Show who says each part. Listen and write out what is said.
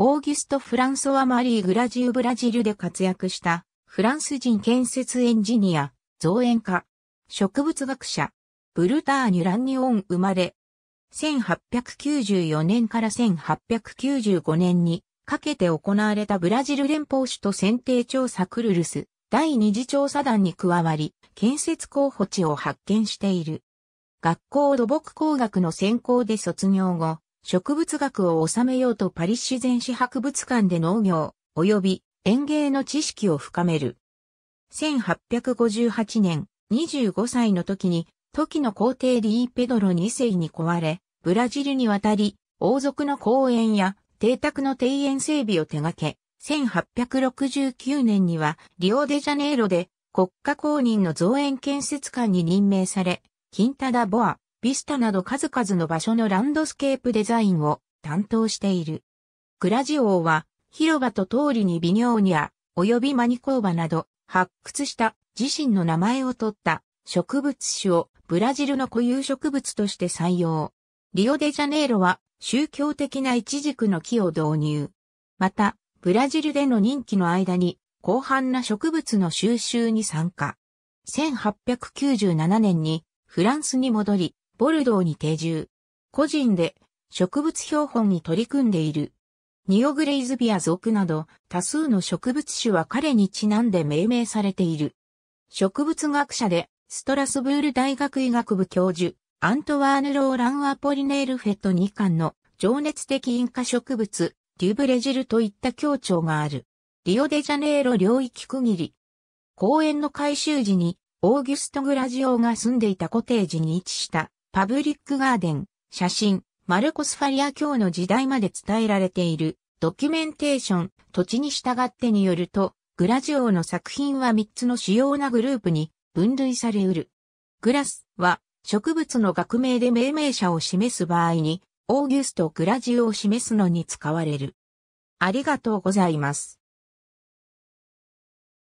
Speaker 1: オーギュスト・フランソワ・マリー・グラジウ・ブラジルで活躍したフランス人建設エンジニア、造園家、植物学者、ブルターニュ・ランニオン生まれ、1894年から1895年にかけて行われたブラジル連邦首都選定調査クルルス第二次調査団に加わり、建設候補地を発見している。学校土木工学の専攻で卒業後、植物学を収めようとパリ自然史博物館で農業及び園芸の知識を深める。1858年、25歳の時に、時の皇帝リー・ペドロ2世に壊れ、ブラジルに渡り、王族の公園や邸宅の庭園整備を手掛け、1869年にはリオデジャネイロで国家公認の造園建設官に任命され、キンタダ・ボア、ビスタなど数々の場所のランドスケープデザインを担当している。グラジオは広場と通りにビニョーニア、及びマニコーバなど発掘した自身の名前を取った植物種をブラジルの固有植物として採用。リオデジャネイロは宗教的な一軸の木を導入。また、ブラジルでの任期の間に広範な植物の収集に参加。1897年にフランスに戻り、ボルドーに定住。個人で植物標本に取り組んでいる。ニオグレイズビア属など多数の植物種は彼にちなんで命名されている。植物学者でストラスブール大学医学部教授、アントワーヌ・ローラン・アポリネール・フェット2巻の情熱的インカ植物、デュブレジルといった協調がある。リオデジャネイロ領域区切り。公園の改修時にオーギュスト・グラジオが住んでいたコテージに位置したパブリックガーデン、写真、マルコス・ファリア教の時代まで伝えられているドキュメンテーション、土地に従ってによると、グラジオの作品は3つの主要なグループに分類されうる。グラスは植物の学名で命名者を示す場合に、オーギュスト・グラジオを示すのに使われる。ありがとうございます。